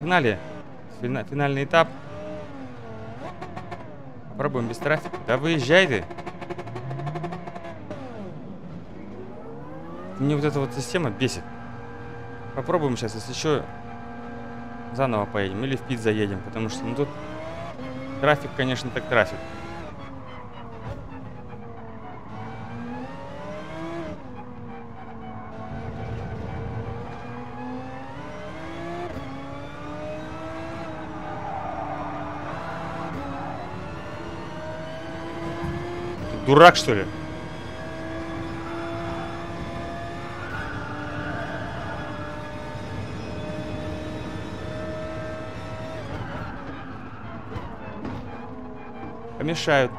Погнали. Фина- финальный этап. Попробуем без трафика. Да выезжай ты. Мне вот эта вот система бесит. Попробуем сейчас, если еще заново поедем или в пит заедем, потому что ну тут трафик, конечно, так трафик. Дурак, что ли? Помешают.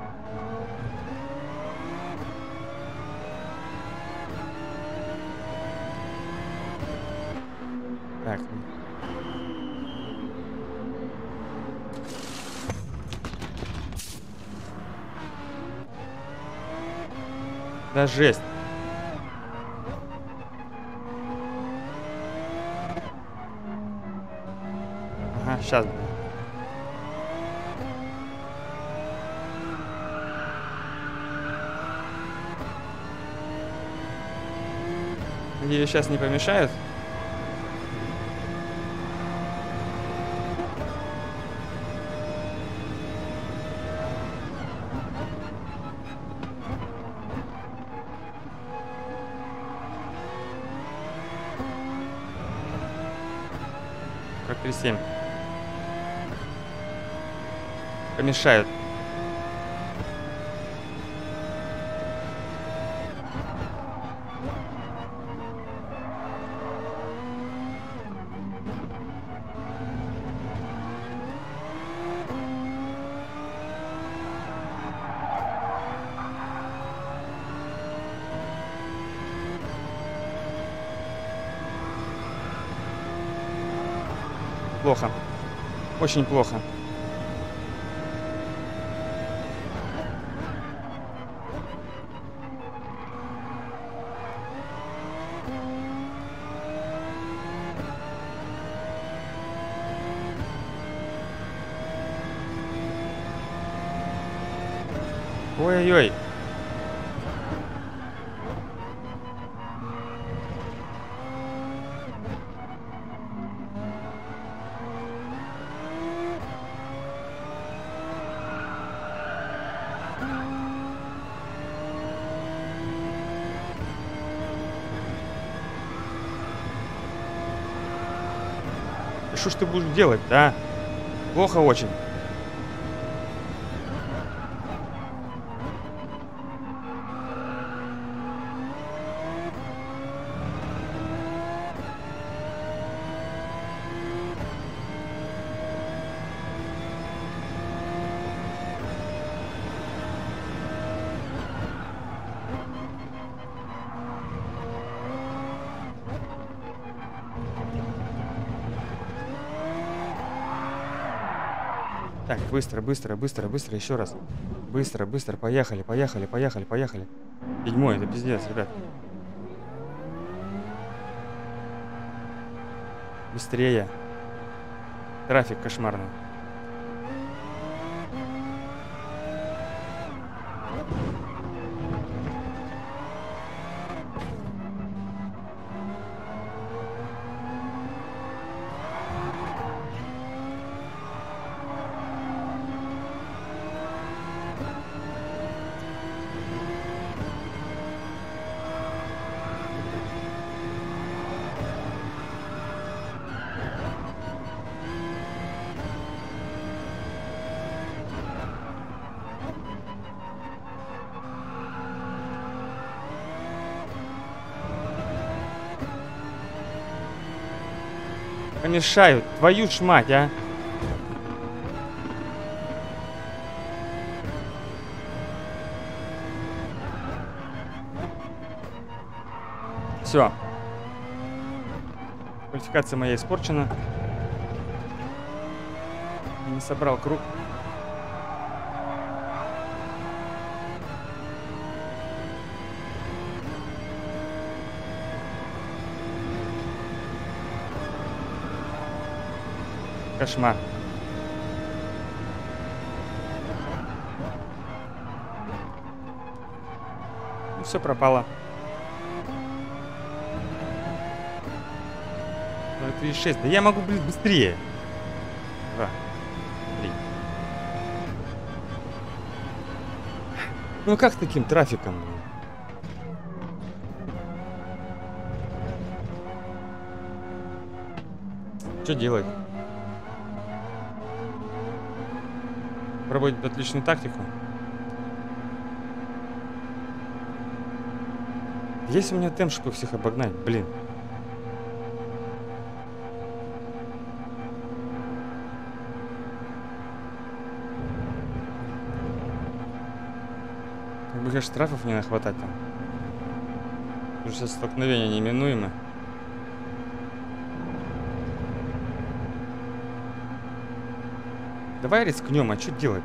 Так. Да жесть. Ага, сейчас. Надеюсь, сейчас не помешают. Помешают. Плохо. Очень плохо. Ой-ой-ой. Что ж ты будешь делать, да? Плохо очень. Так, быстро, быстро, быстро, быстро, еще раз. Быстро, быстро, поехали, поехали, поехали, поехали. Седьмой, это пиздец, ребят. Быстрее. Трафик кошмарный. Помешают. Твою ж мать, а. Все. Квалификация моя испорчена. Не собрал круг. Кошмар. Ну, все пропало. 036. Да я могу, блин, быстрее. Два. Три. Ну как с таким трафиком? Что делать? Пробовать отличную тактику. Есть у меня темп, чтобы всех обогнать, блин. Как бы, конечно, штрафов не нахватать там. Потому что столкновение неминуемо. Давай рискнем, а что делать?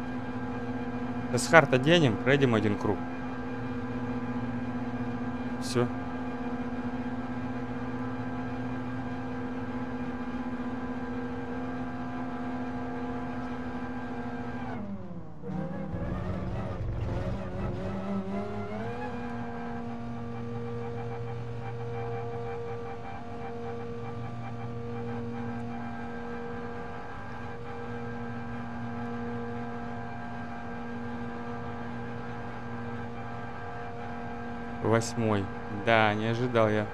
С хард оденем, пройдем один круг. Все. Восьмой. Да, не ожидал я.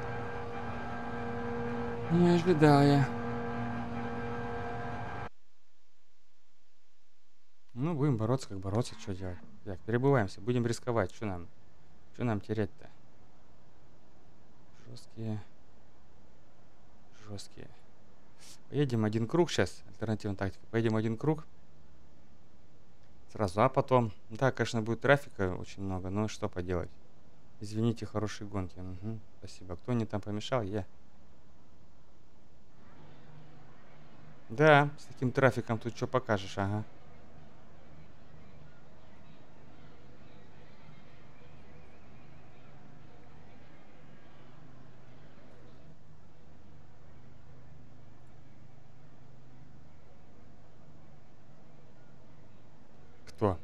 Не ожидал я. Ну, будем бороться, как бороться, что делать. Так, перебываемся, будем рисковать. Что нам? Что нам терять-то? Жесткие. Жесткие. Поедем один круг сейчас. Альтернативная тактика. Поедем один круг. Сразу, а потом. Да, конечно, будет трафика очень много, но что поделать. Извините, хорошие гонки. Мгм, спасибо. Кто мне там помешал? Я. Да, с таким трафиком тут что покажешь, ага. Кто?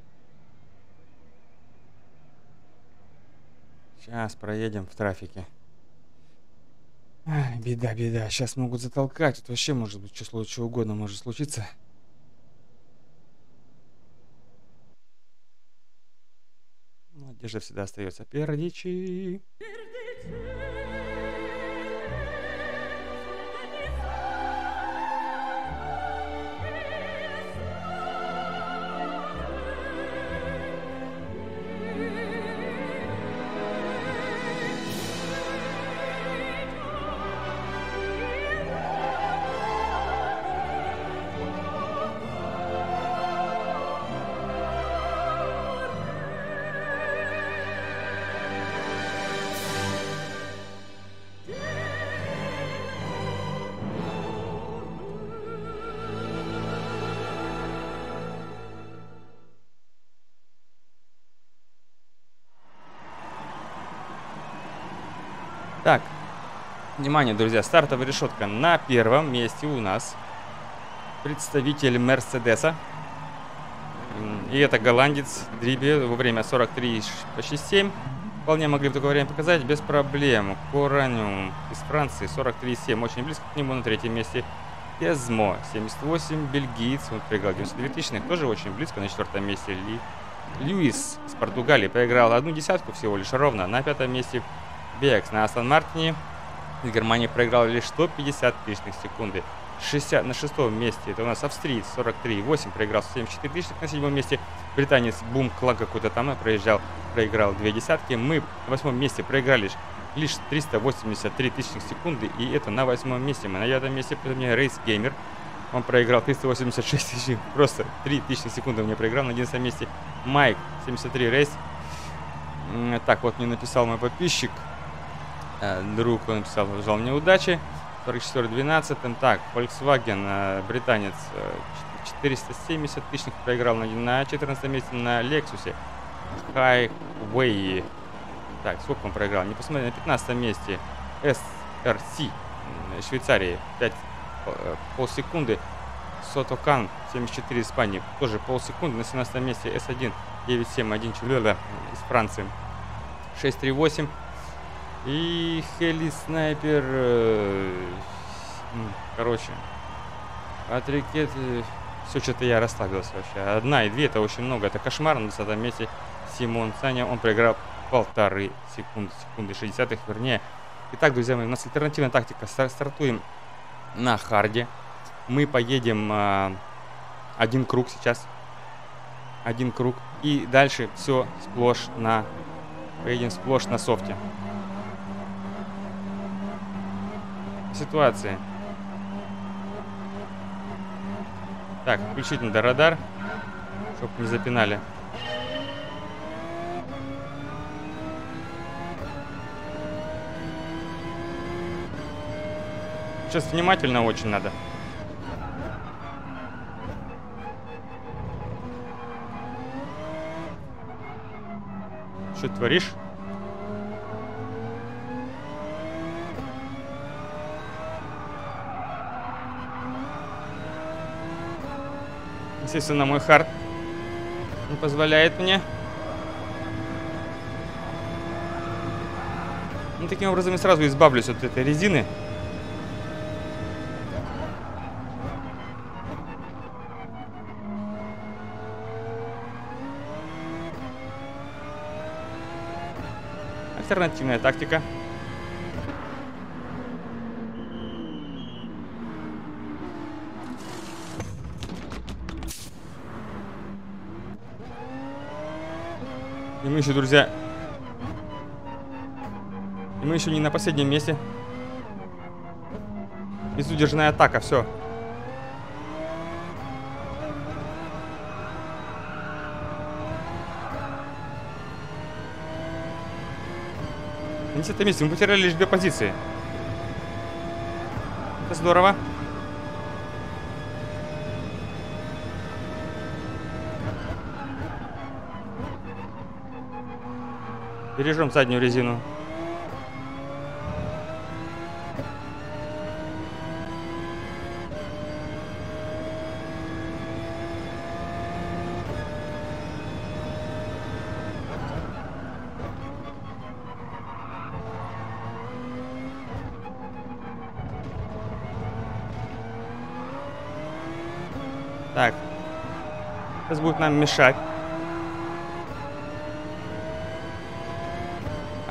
Сейчас проедем в трафике. Ай, беда, беда. Сейчас могут затолкать. Это вообще может быть число чего угодно может случиться. Надежда всегда остается. Пердичи. Так, внимание, друзья, стартовая решетка на первом месте у нас представитель Мерседеса. И это голландец Дриби во время 43 ш- почти 7. Вполне могли в такое время показать без проблем. Кораниум из Франции 43,7. Очень близко к нему на третьем месте. Кезмо 78. Бельгиец. Он проиграл 92 тысячных. Тоже очень близко на четвертом месте. Ли... Льюис из Португалии проиграл одну десятку всего лишь ровно. На пятом месте Бекс на Астон Мартине из Германии проиграл лишь 150 тысячных секунды. 60 на шестом месте это у нас австриец 43,8 проиграл 74 тысячных на седьмом месте. Британец Бум Клак какой-то там проезжал, проиграл две десятки. Мы на восьмом месте проиграли лишь, лишь 383 тысячных секунды. И это на восьмом месте. Мы на девятом месте у меня Рейс Геймер. Он проиграл 386 тысяч, просто 3 тысячных секунды мне проиграл на 11 месте. Майк 73 Рейс. Так, вот мне написал мой подписчик. Э, Друг, он написал, пожелал мне удачи. 44 12 Так, Volkswagen, э, британец, э, ч- 470 тысячных проиграл на, на 14 месте на Lexus. Highway. Так, сколько он проиграл? Не посмотрел, на 15 месте SRC Швейцарии. 5 полсекунды. Сотокан 74 Испании. Тоже полсекунды на 17 месте. С1 971 Чулёда из Франции. 638. И Хели Снайпер... э, Короче. От ракет... Все, что-то я расслабился вообще. Одна и две это очень много. Это кошмар на 20 месте. Симон Саня, он проиграл полторы секунды. Секунды 60 вернее. Итак, друзья мои, у нас альтернативная тактика. Стар- Стартуем на харде. Мы поедем а, один круг сейчас. Один круг. И дальше все сплошь на... Поедем сплошь на софте. Ситуация. Так, включить надо радар, чтобы не запинали. Сейчас внимательно очень надо. Что творишь? Естественно, мой хард не позволяет мне. Ну, таким образом я сразу избавлюсь от этой резины. Альтернативная тактика. Мы еще, друзья... И мы еще не на последнем месте. Безудержная атака, все. На 10 месте мы потеряли лишь две позиции. Это здорово. Бережем заднюю резину. Так. Сейчас будет нам мешать.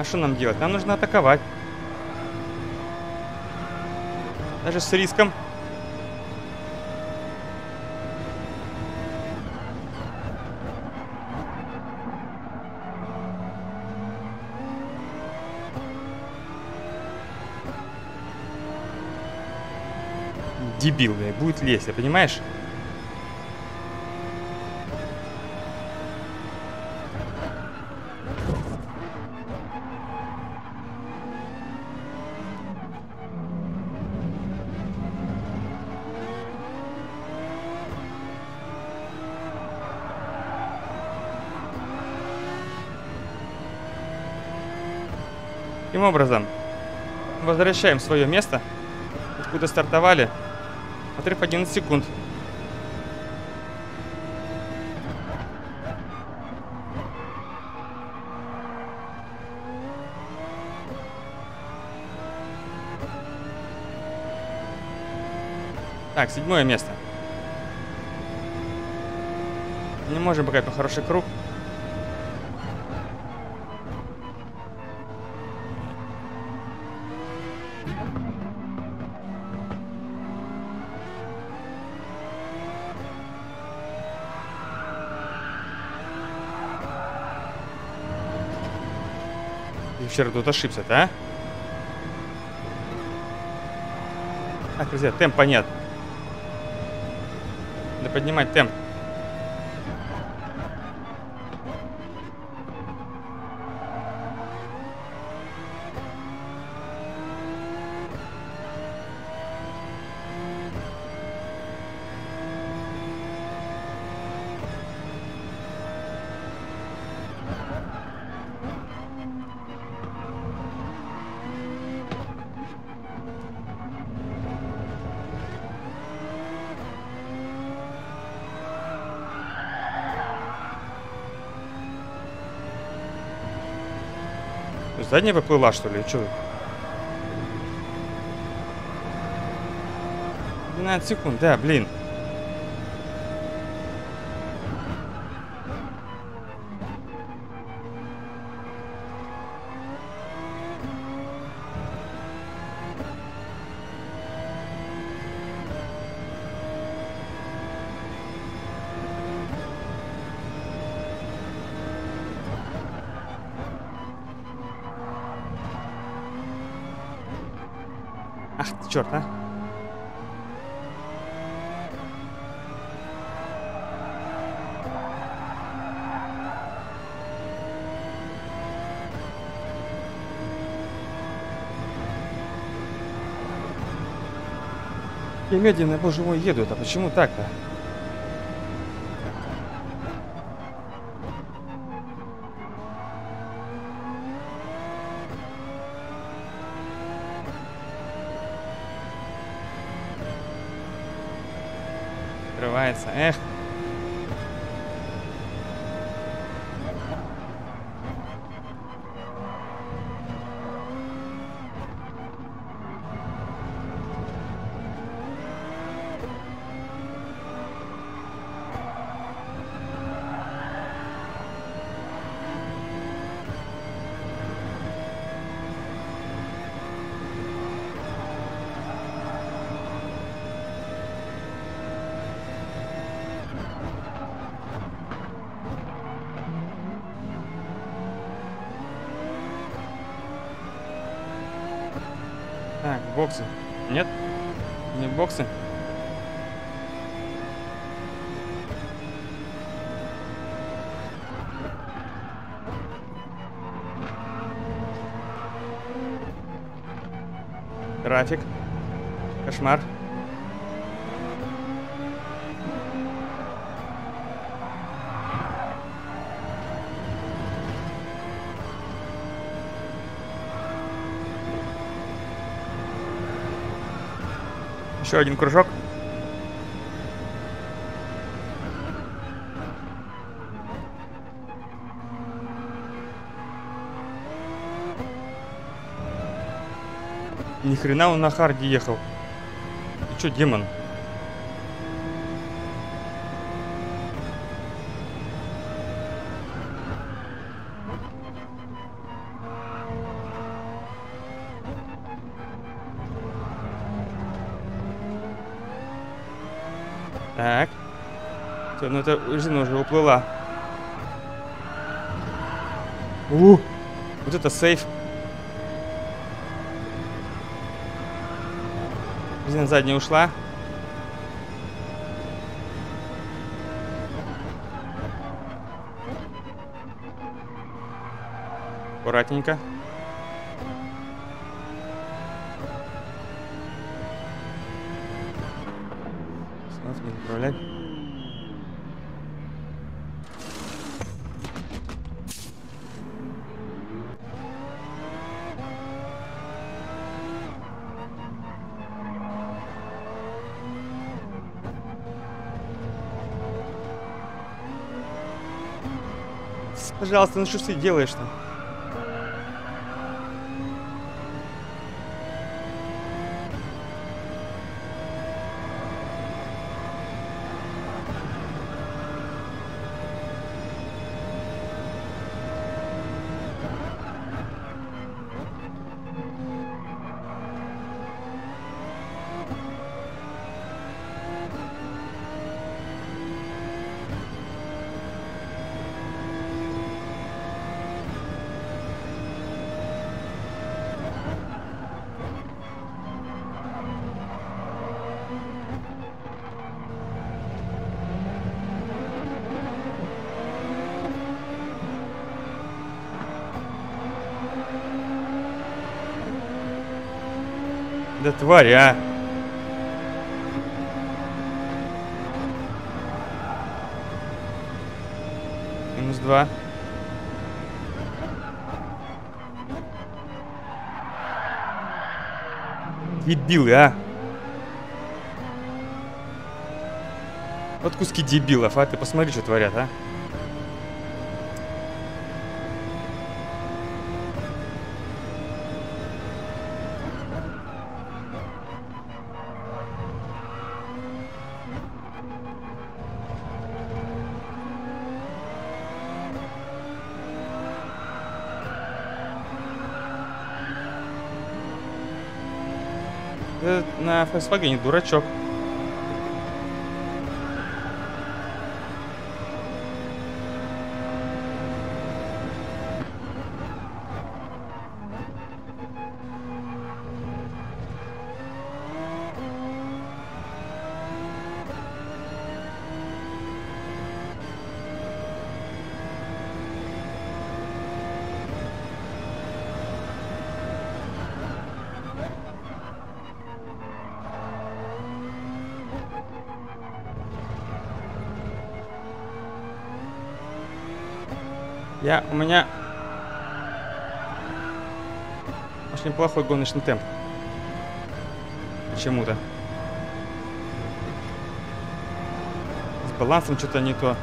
Что нам делать? Нам нужно атаковать. Даже с риском. Дебил, блядь, будет лезть, понимаешь? Образом, возвращаем свое место, откуда стартовали. Отрыв 11 секунд. Так, седьмое место. Не можем пока по хороший круг. Вчера тут ошибся-то, а? Так, друзья, темпа нет. Надо поднимать темп. Задняя поплыла, что ли? Что? 12 секунд, да, блин. Медленно, боже мой, едут. А почему так-то? Открывается. Эх. Трафик. Кошмар. Еще один кружок. Ни хрена он на харде ехал. Ты чё, демон? Так. Всё, ну это резина уже уплыла. У, вот это сейф. Резина задняя ушла. Аккуратненько. Пожалуйста, ну что ты делаешь-то? Да тварь, а! Минус два. Дебилы, а! Вот куски дебилов, а ты посмотри, что творят, а? На Volkswagen дурачок. Я, у меня очень плохой гоночный темп. Почему-то. С балансом что-то не то.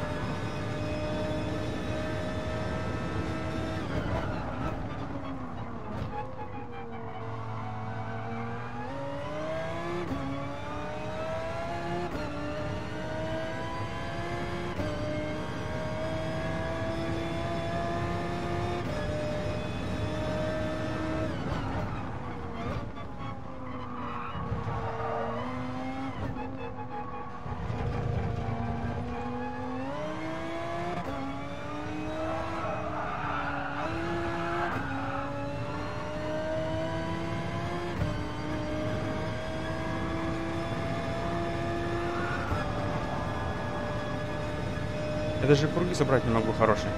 Я даже круги собрать не могу хорошие.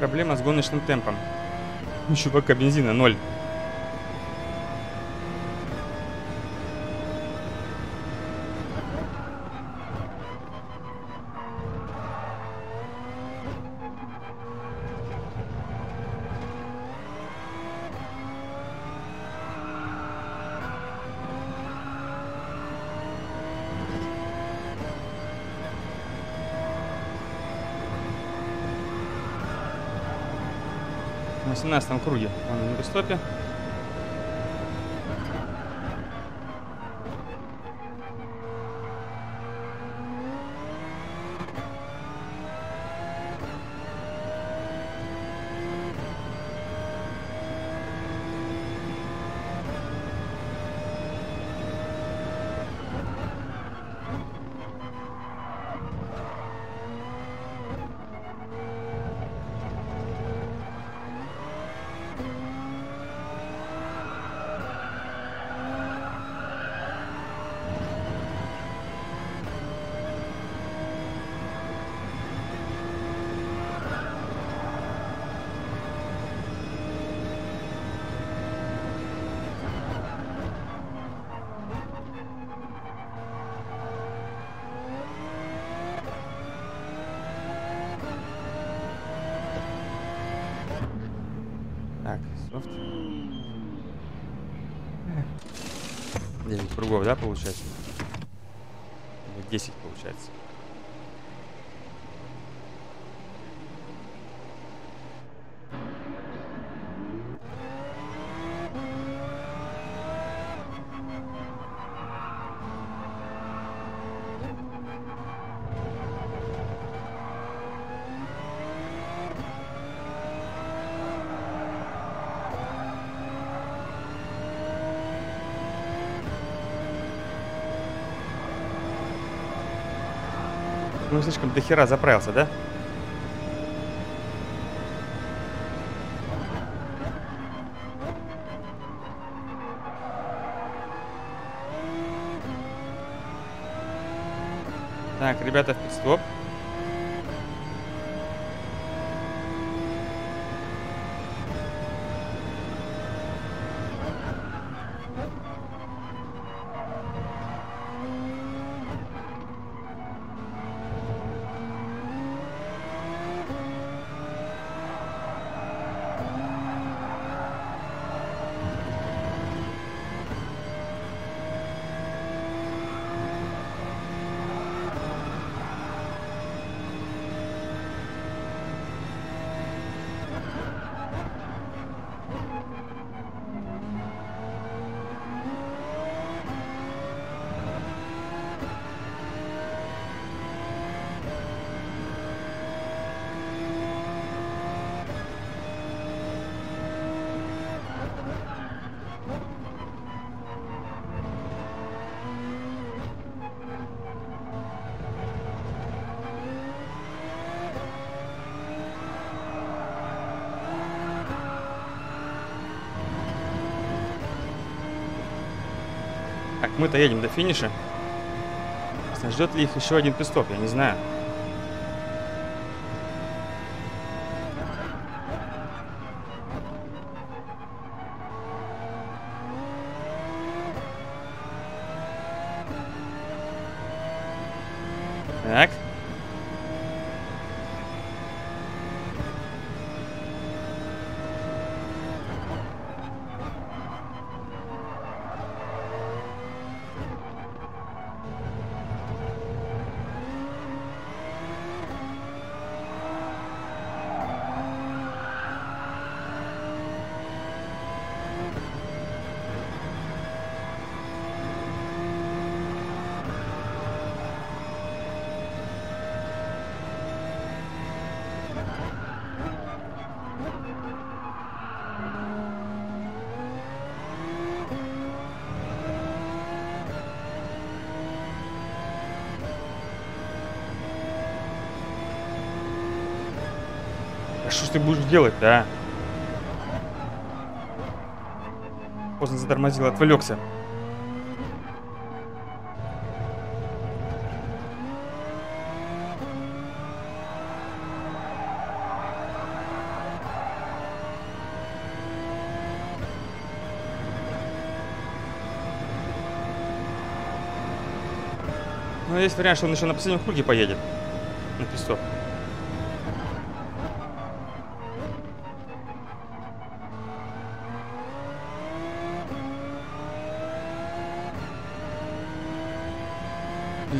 Проблема с гоночным темпом. У чувака бензина ноль. На 17 круге он на пистопе. Софт. 9 кругов, да, получается? Или 10 получается. Ну, слишком до заправился, да? Так, ребята, в стоп. Так, мы-то едем до финиша. Ждет ли их еще один пистоп, я не знаю. Так. Ты будешь делать-то, а? Поздно затормозил, отвлекся. Ну, есть вариант, что он еще на последнем круге поедет. На песок.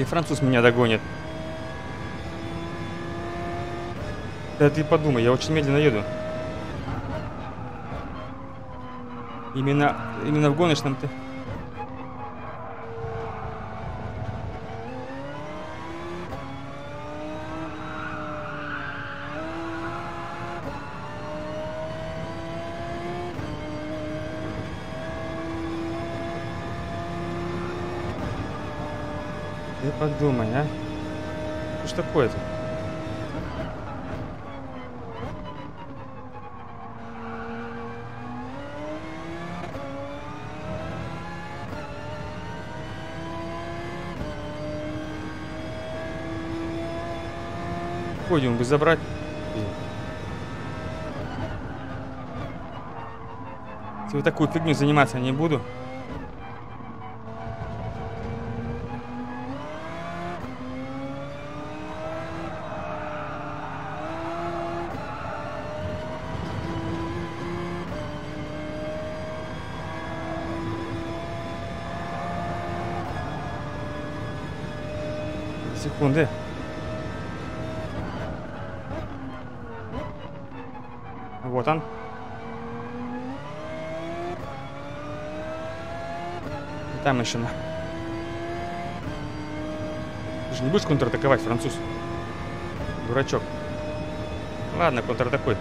Или француз меня догонит. Да ты подумай, я очень медленно еду. Именно, именно в гоночном ты... Ты подумай, а? Что такое-то? Подиум бы забрать. Если вот такую фигню заниматься не буду. Там еще. Ты же не будешь контратаковать, француз? Дурачок. Ладно, контратакуй. То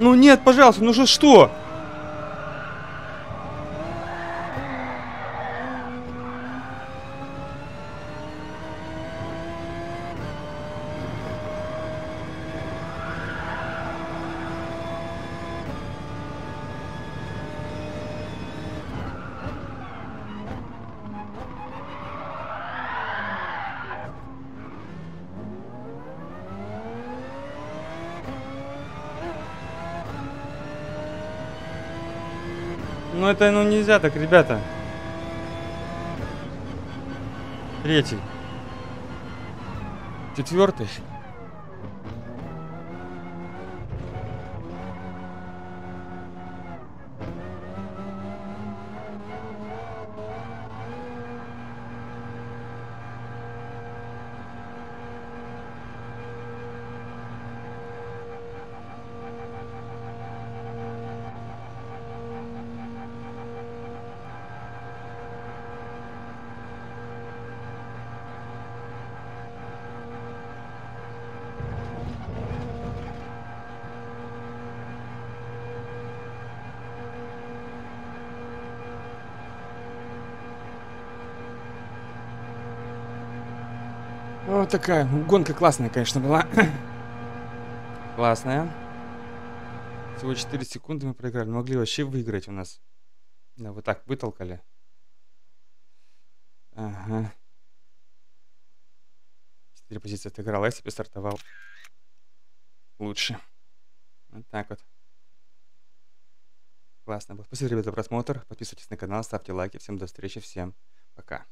Ну нет, пожалуйста, ну же что? Нельзя так, ребята. Третий. Четвертый. Такая гонка классная, конечно, была. классная. Всего 4 секунды мы проиграли. Могли вообще выиграть у нас. Да, вот так вытолкали. Ага. Четыре позиции отыграл, а я себе стартовал лучше. Вот так вот. Классно было. Спасибо, ребята, за просмотр. Подписывайтесь на канал, ставьте лайки. Всем до встречи, всем пока.